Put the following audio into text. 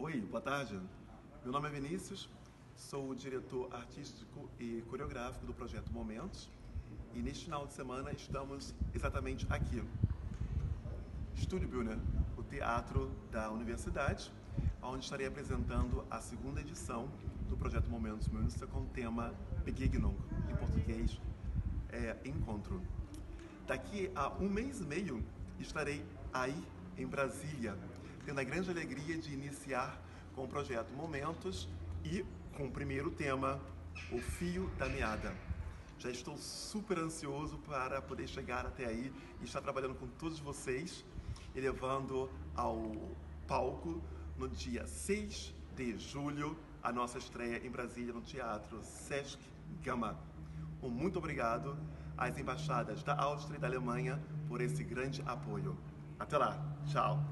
Oi, boa tarde. Meu nome é Vinícius, sou o diretor artístico e coreográfico do projeto Momentos e neste final de semana estamos exatamente aqui, Estúdio Bühne, o teatro da universidade, onde estarei apresentando a segunda edição do projeto Momentos Münster com o tema Begegnung, em português, é, Encontro. Daqui a um mês e meio estarei aí em Brasília, tendo a grande alegria de iniciar com o projeto Momentos e com o primeiro tema, O Fio da Meada. Já estou super ansioso para poder chegar até aí e estar trabalhando com todos vocês, elevando ao palco no dia 6 de julho a nossa estreia em Brasília no Teatro Sesc Gama. Um muito obrigado às embaixadas da Áustria e da Alemanha por esse grande apoio. Até lá, tchau!